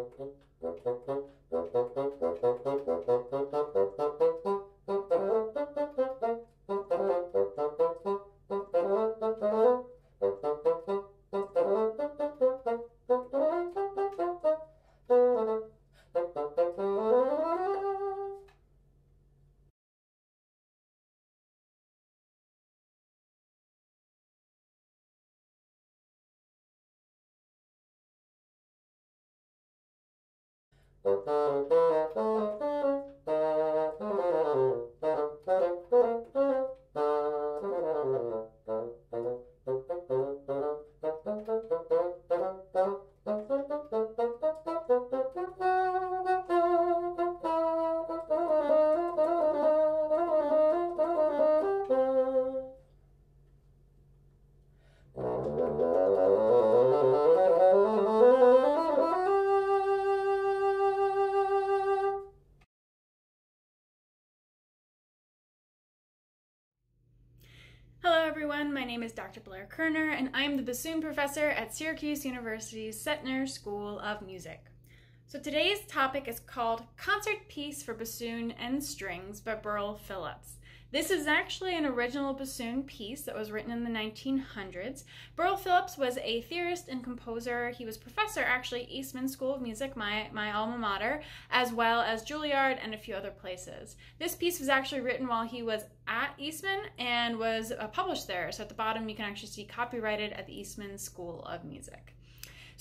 Thank you. Música name is Dr. Blaire Koerner and I am the bassoon professor at Syracuse University's Setnor School of Music. So today's topic is called Concert Piece for Bassoon and Strings by Burrill Phillips. This is actually an original bassoon piece that was written in the 1900s. Burrill Phillips was a theorist and composer. He was professor actually Eastman School of Music, my, my alma mater, as well as Juilliard and a few other places. This piece was actually written while he was at Eastman and was uh, published there. So at the bottom you can actually see copyrighted at the Eastman School of Music.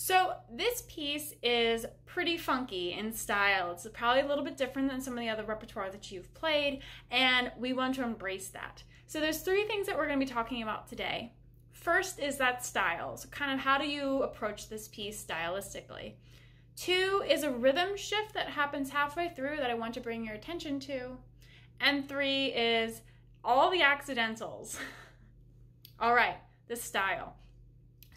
So this piece is pretty funky in style. It's probably a little bit different than some of the other repertoire that you've played, and we want to embrace that. So there's three things that we're going to be talking about today. First is that style. So kind of how do you approach this piece stylistically? Two is a rhythm shift that happens halfway through that I want to bring your attention to. And three is all the accidentals. all right, the style.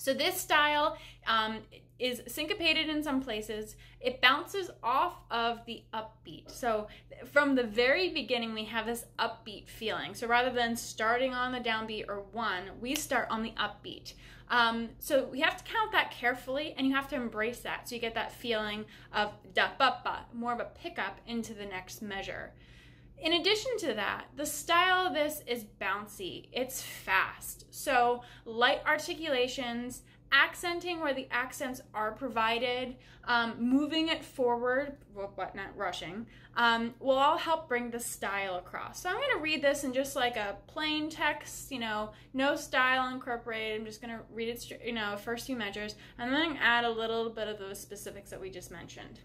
So this style um, is syncopated in some places. It bounces off of the upbeat. So from the very beginning, we have this upbeat feeling. So rather than starting on the downbeat or one, we start on the upbeat. Um, so we have to count that carefully and you have to embrace that so you get that feeling of da ba ba, more of a pickup into the next measure. In addition to that, the style of this is bouncy, it's fast. So light articulations, accenting where the accents are provided, um, moving it forward, but not rushing, um, will all help bring the style across. So I'm going to read this in just like a plain text, you know, no style incorporated. I'm just going to read it, you know, first few measures, and then add a little bit of those specifics that we just mentioned.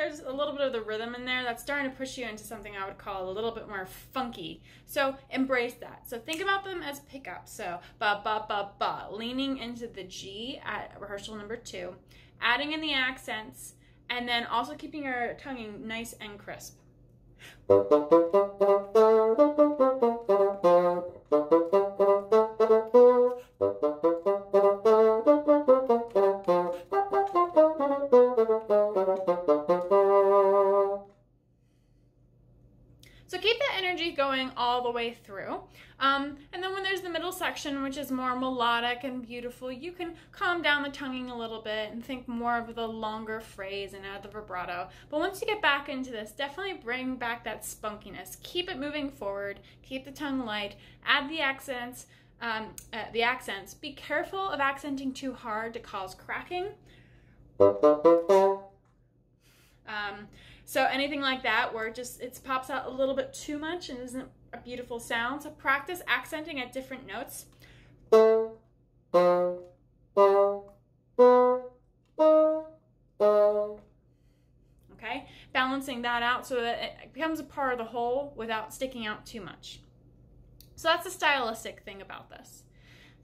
There's a little bit of the rhythm in there that's starting to push you into something I would call a little bit more funky. So embrace that. So think about them as pickups. So ba ba ba ba, leaning into the G at rehearsal number two, adding in the accents, and then also keeping your tonguing nice and crisp. Thank you. Going all the way through. Um, and then when there's the middle section, which is more melodic and beautiful, you can calm down the tonguing a little bit and think more of the longer phrase and add the vibrato. But once you get back into this, definitely bring back that spunkiness. Keep it moving forward, keep the tongue light, add the accents. Um, uh, the accents. Be careful of accenting too hard to cause cracking. Um, so anything like that where it just it pops out a little bit too much and isn't a beautiful sound. So practice accenting at different notes. Okay, balancing that out so that it becomes a part of the whole without sticking out too much. So that's a stylistic thing about this.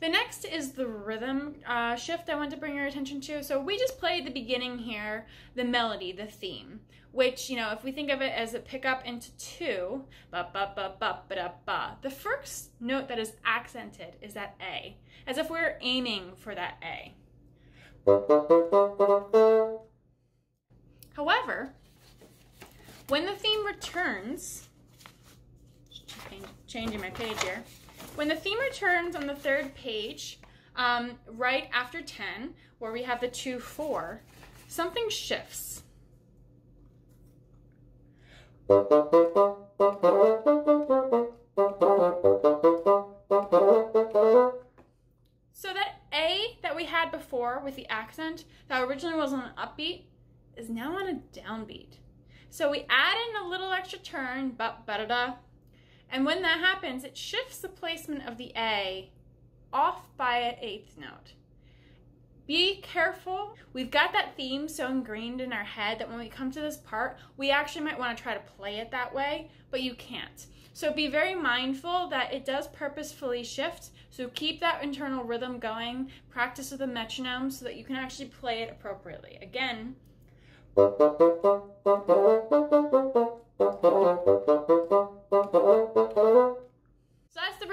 The next is the rhythm uh, shift I want to bring your attention to. So we just played the beginning here, the melody, the theme which, you know, if we think of it as a pickup into two, ba ba ba ba ba da ba, the first note that is accented is that A, as if we're aiming for that A. However, when the theme returns, changing my page here, when the theme returns on the third page, um, right after 10, where we have the 2 4, something shifts. So that A that we had before with the accent that originally was on an upbeat is now on a downbeat. So we add in a little extra turn, ba ba da da, and when that happens, it shifts the placement of the A off by an eighth note. Be careful. We've got that theme so ingrained in our head that when we come to this part, we actually might want to try to play it that way, but you can't. So be very mindful that it does purposefully shift. So keep that internal rhythm going. Practice with a metronome so that you can actually play it appropriately. Again,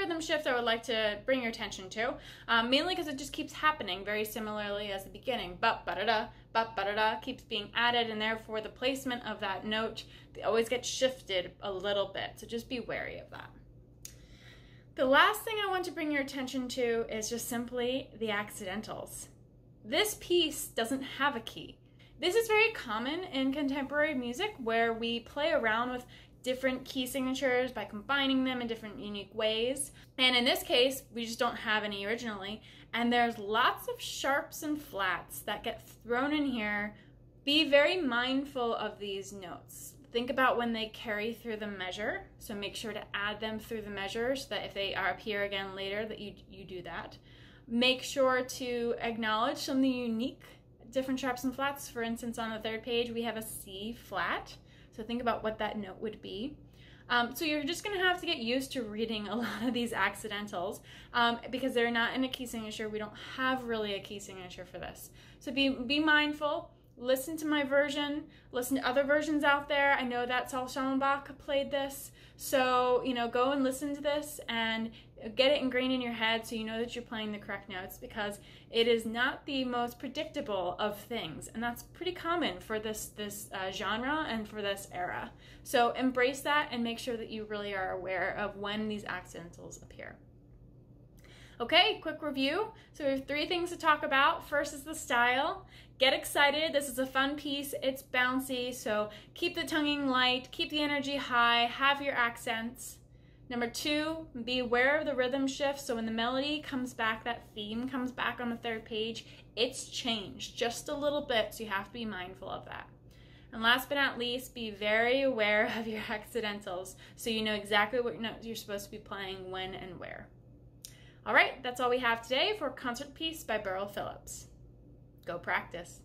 rhythm shift I would like to bring your attention to, um, mainly because it just keeps happening very similarly as the beginning. But ba da da, ba ba da da keeps being added, and therefore the placement of that note always gets shifted a little bit. So just be wary of that. The last thing I want to bring your attention to is just simply the accidentals. This piece doesn't have a key. This is very common in contemporary music where we play around with different key signatures by combining them in different unique ways. And in this case, we just don't have any originally. And there's lots of sharps and flats that get thrown in here. Be very mindful of these notes. Think about when they carry through the measure. So make sure to add them through the measure so that if they are appear again later that you, you do that. Make sure to acknowledge some of the unique different sharps and flats. For instance, on the third page, we have a C flat so think about what that note would be. Um, so you're just going to have to get used to reading a lot of these accidentals um, because they're not in a key signature. We don't have really a key signature for this. So be, be mindful. Listen to my version, listen to other versions out there. I know that Sol Schoenbach played this. So, you know, go and listen to this and get it ingrained in your head so you know that you're playing the correct notes because it is not the most predictable of things. And that's pretty common for this, this uh, genre and for this era. So embrace that and make sure that you really are aware of when these accidentals appear. Okay, quick review. So we have three things to talk about. First is the style. Get excited. This is a fun piece. It's bouncy, so keep the tonguing light, keep the energy high, have your accents. Number two, be aware of the rhythm shift. So when the melody comes back, that theme comes back on the third page, it's changed just a little bit, so you have to be mindful of that. And last but not least, be very aware of your accidentals so you know exactly what notes you're supposed to be playing when and where. All right, that's all we have today for Concert Piece by Burrill Phillips. Go practice.